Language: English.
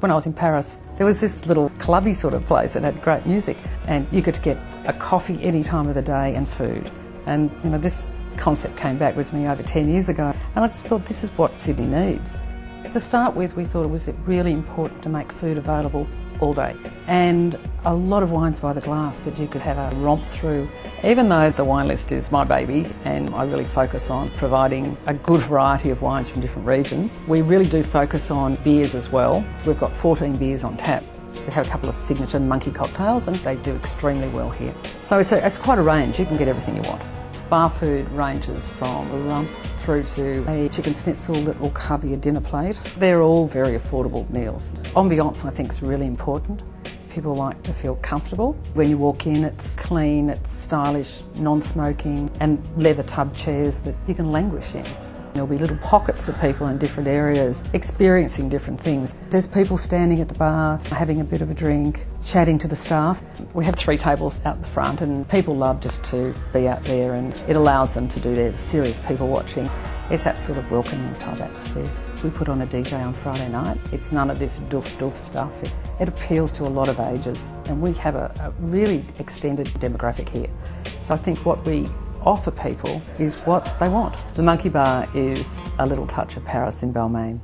When I was in Paris, there was this little clubby sort of place that had great music, and you could get a coffee any time of the day and food. And you know, this concept came back with me over 10 years ago, and I just thought this is what Sydney needs. To start with, we thought it was really important to make food available all day, and a lot of wines by the glass that you could have a romp through. Even though the wine list is my baby and I really focus on providing a good variety of wines from different regions, we really do focus on beers as well. We've got 14 beers on tap. We have a couple of signature monkey cocktails and they do extremely well here. So it's, a, it's quite a range, you can get everything you want. Bar food ranges from a rump through to a chicken schnitzel that will cover your dinner plate. They're all very affordable meals. Ambiance, I think, is really important. People like to feel comfortable. When you walk in, it's clean, it's stylish, non smoking, and leather tub chairs that you can languish in. There'll be little pockets of people in different areas experiencing different things. There's people standing at the bar, having a bit of a drink, chatting to the staff. We have three tables out the front, and people love just to be out there, and it allows them to do their serious people watching. It's that sort of welcoming type atmosphere. We put on a DJ on Friday night. It's none of this doof doof stuff. It, it appeals to a lot of ages, and we have a, a really extended demographic here. So I think what we offer people is what they want. The Monkey Bar is a little touch of Paris in Balmain.